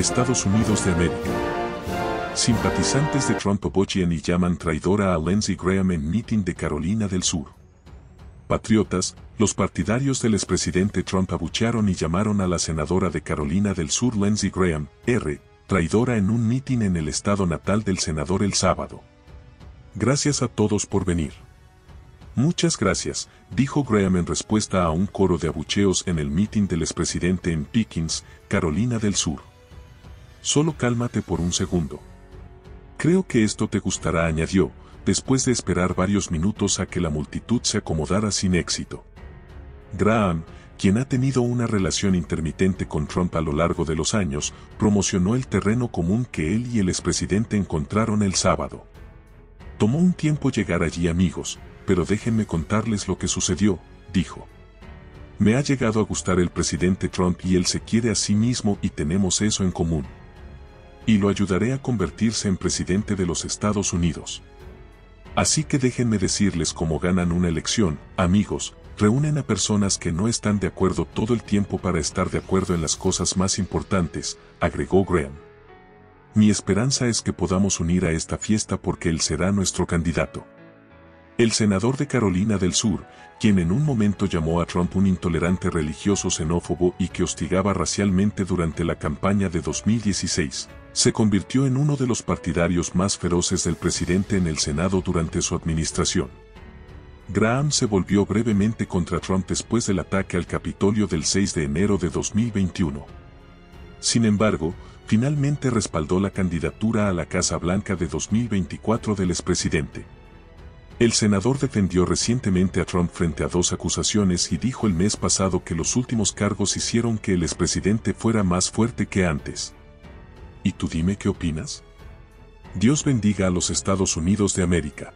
Estados Unidos de América. Simpatizantes de Trump apoyan y llaman traidora a Lindsey Graham en meeting de Carolina del Sur. Patriotas, los partidarios del expresidente Trump abuchearon y llamaron a la senadora de Carolina del Sur Lindsey Graham, R., traidora en un meeting en el estado natal del senador el sábado. Gracias a todos por venir. Muchas gracias, dijo Graham en respuesta a un coro de abucheos en el meeting del expresidente en Pickens, Carolina del Sur. Solo cálmate por un segundo. Creo que esto te gustará, añadió, después de esperar varios minutos a que la multitud se acomodara sin éxito. Graham, quien ha tenido una relación intermitente con Trump a lo largo de los años, promocionó el terreno común que él y el expresidente encontraron el sábado. Tomó un tiempo llegar allí amigos, pero déjenme contarles lo que sucedió, dijo. Me ha llegado a gustar el presidente Trump y él se quiere a sí mismo y tenemos eso en común. Y lo ayudaré a convertirse en presidente de los Estados Unidos. Así que déjenme decirles cómo ganan una elección, amigos, reúnen a personas que no están de acuerdo todo el tiempo para estar de acuerdo en las cosas más importantes, agregó Graham. Mi esperanza es que podamos unir a esta fiesta porque él será nuestro candidato. El senador de Carolina del Sur, quien en un momento llamó a Trump un intolerante religioso xenófobo y que hostigaba racialmente durante la campaña de 2016, se convirtió en uno de los partidarios más feroces del presidente en el Senado durante su administración. Graham se volvió brevemente contra Trump después del ataque al Capitolio del 6 de enero de 2021. Sin embargo, finalmente respaldó la candidatura a la Casa Blanca de 2024 del expresidente. El senador defendió recientemente a Trump frente a dos acusaciones y dijo el mes pasado que los últimos cargos hicieron que el expresidente fuera más fuerte que antes. ¿Y tú dime qué opinas? Dios bendiga a los Estados Unidos de América.